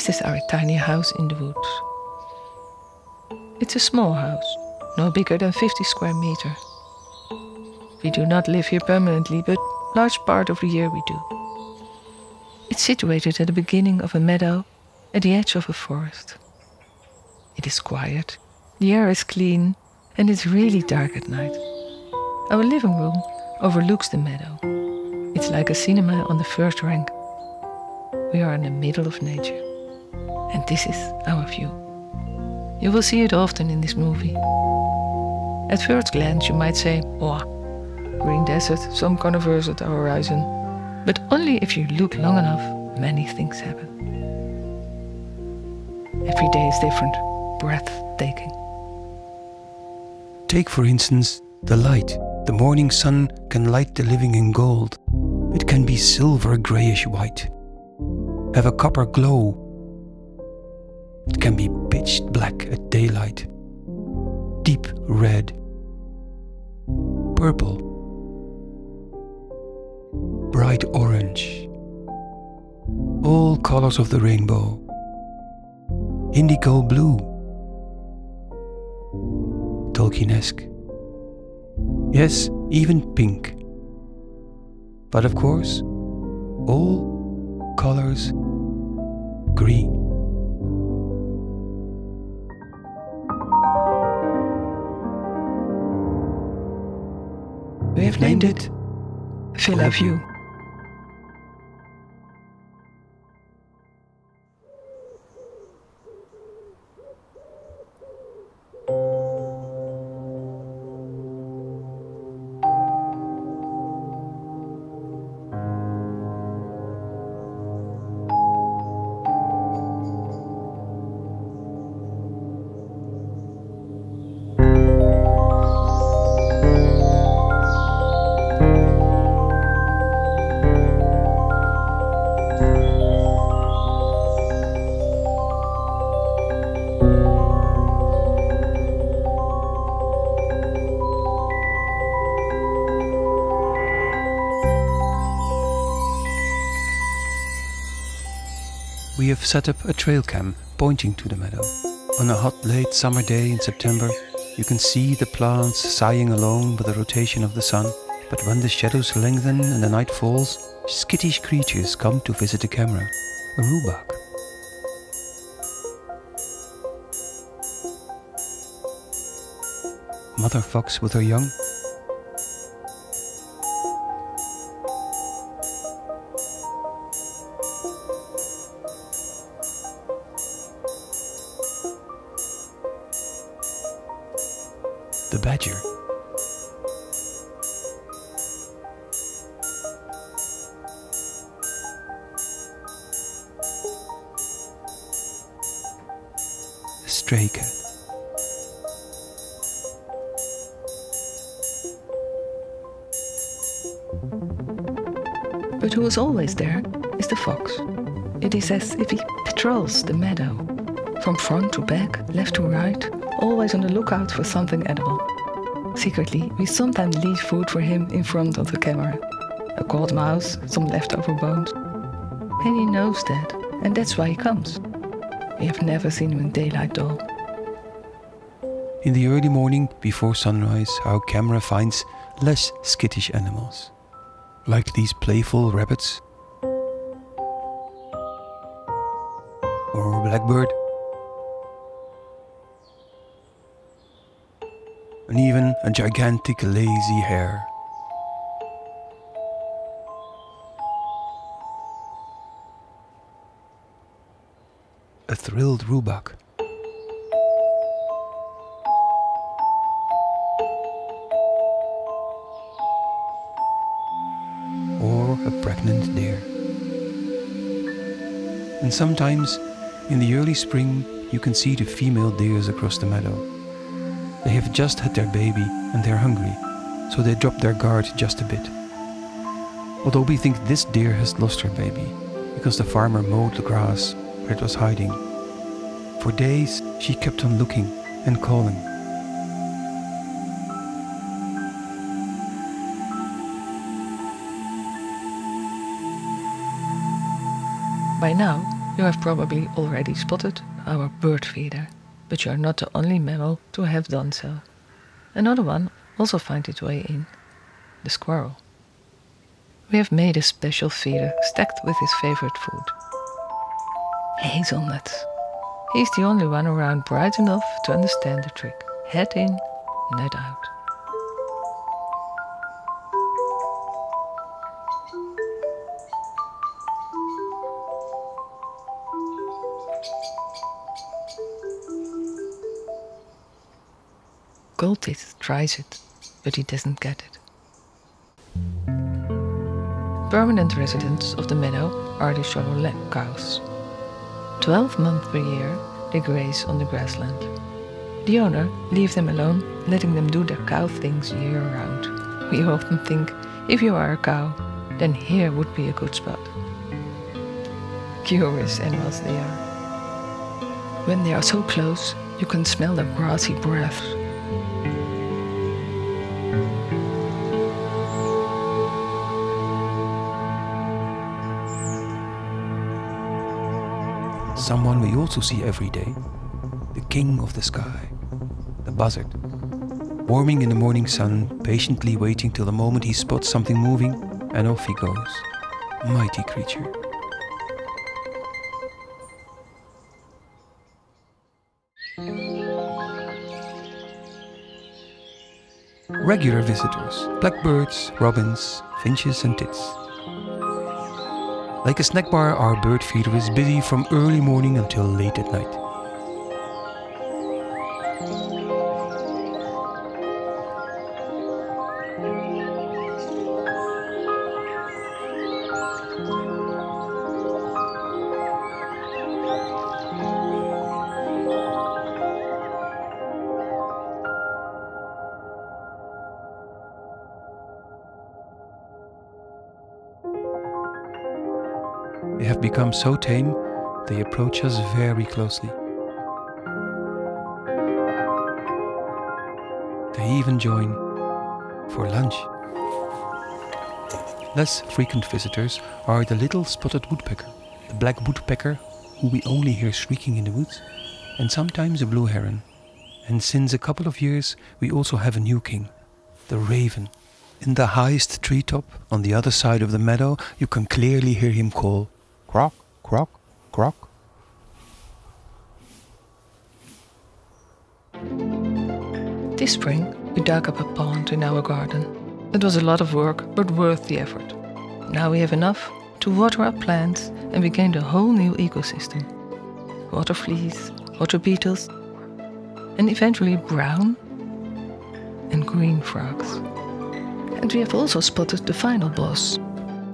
This is our tiny house in the woods. It's a small house, no bigger than 50 square meter. We do not live here permanently, but large part of the year we do. It's situated at the beginning of a meadow at the edge of a forest. It is quiet, the air is clean, and it's really dark at night. Our living room overlooks the meadow. It's like a cinema on the first rank. We are in the middle of nature. And this is our view. You will see it often in this movie. At first glance, you might say, oh, green desert, some conifers at the horizon. But only if you look long enough, many things happen. Every day is different, breathtaking. Take, for instance, the light. The morning sun can light the living in gold. It can be silver grayish white, have a copper glow. It can be pitch black at daylight, deep red, purple, bright orange, all colors of the rainbow, indigo blue, Tolkien-esque. Yes, even pink. But of course, all colors green. Have named it Villa View. We have set up a trail cam pointing to the meadow. On a hot late summer day in September, you can see the plants sighing along with the rotation of the sun. But when the shadows lengthen and the night falls, skittish creatures come to visit the camera. A rhubarb. Mother fox with her young. Badger. The stray cat. But who is always there is the fox. It is as if he patrols the meadow. From front to back, left to right, always on the lookout for something edible. Secretly, we sometimes leave food for him in front of the camera. A cold mouse, some leftover bones. And he knows that, and that's why he comes. We have never seen him in daylight though. In the early morning, before sunrise, our camera finds less skittish animals, like these playful rabbits or a blackbird, and even a gigantic lazy hare. A thrilled rhubarb. or a pregnant deer. And sometimes, in the early spring, you can see the female deers across the meadow. They have just had their baby and they're hungry, so they drop their guard just a bit. Although we think this deer has lost her baby, because the farmer mowed the grass where it was hiding. For days, she kept on looking and calling. By now, You have probably already spotted our bird feeder, but you are not the only mammal to have done so. Another one also finds its way in the squirrel. We have made a special feeder stacked with his favorite food hazelnuts. He's the only one around bright enough to understand the trick head in, net out. Goldteeth tries it, but he doesn't get it. Permanent residents of the meadow are the Charolais cows. Twelve months per year, they graze on the grassland. The owner leaves them alone, letting them do their cow things year round. We often think, if you are a cow, then here would be a good spot. Curious animals they are. When they are so close, you can smell their grassy breath someone we also see every day the king of the sky, the buzzard. Warming in the morning sun, patiently waiting till the moment he spots something moving, and off he goes. Mighty creature. Regular visitors blackbirds, robins, finches, and tits. Like a snack bar, our bird feeder is busy from early morning until late at night. They have become so tame, they approach us very closely. They even join for lunch. Less frequent visitors are the little spotted woodpecker, the black woodpecker who we only hear shrieking in the woods, and sometimes a blue heron. And since a couple of years, we also have a new king, the raven. In the highest treetop on the other side of the meadow, you can clearly hear him call Croak, croak, croak. This spring, we dug up a pond in our garden. It was a lot of work, but worth the effort. Now we have enough to water our plants and we gained a whole new ecosystem. Water fleas, water beetles, and eventually brown and green frogs. And we have also spotted the final boss,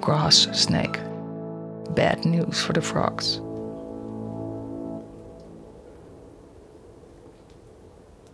grass snake bad news for the frogs.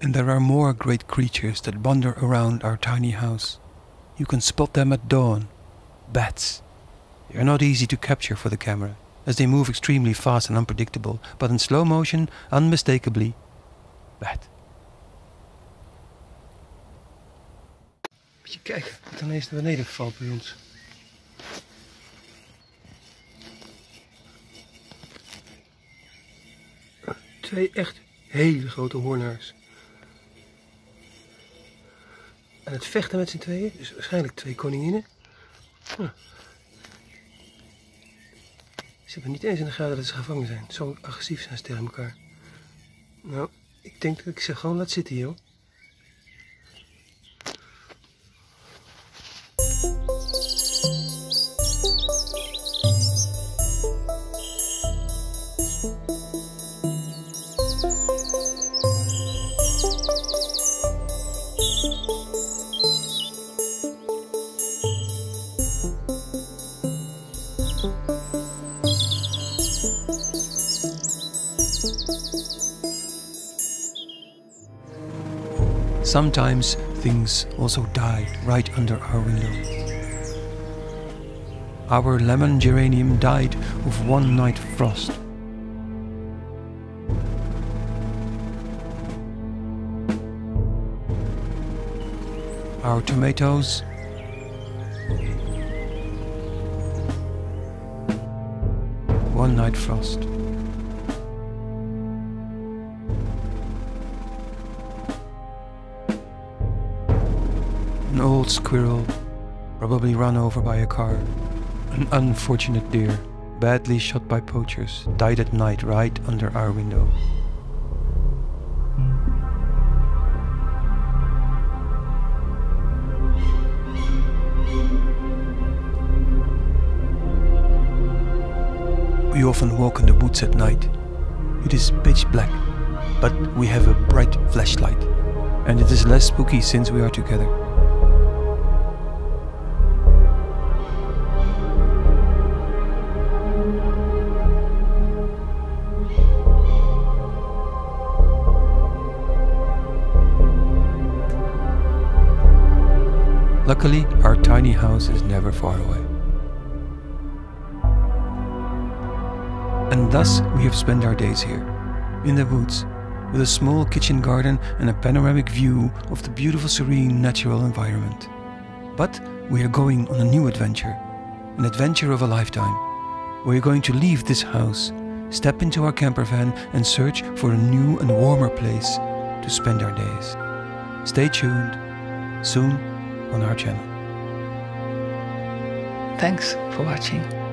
And there are more great creatures that wander around our tiny house. You can spot them at dawn. Bats. They are not easy to capture for the camera, as they move extremely fast and unpredictable, but in slow motion, unmistakably, bat. Moet je kijken wat ineens naar beneden valt bij ons. Twee echt hele grote hoornaars. En het vechten met z'n tweeën, dus waarschijnlijk twee koninginnen. Ze hebben niet eens in de gaten dat ze gevangen zijn. Zo agressief zijn ze tegen elkaar. Nou, ik denk dat ik ze gewoon laat zitten, joh. Sometimes things also die right under our window. Our lemon geranium died of one night frost. Our tomatoes one night frost. Old squirrel, probably run over by a car. An unfortunate deer, badly shot by poachers, died at night right under our window. We often walk in the woods at night. It is pitch black, but we have a bright flashlight, and it is less spooky since we are together. Luckily, our tiny house is never far away. And thus we have spent our days here, in the woods, with a small kitchen garden and a panoramic view of the beautiful serene natural environment. But we are going on a new adventure, an adventure of a lifetime. We are going to leave this house, step into our camper van and search for a new and warmer place to spend our days. Stay tuned. Soon on our channel. Thanks for watching.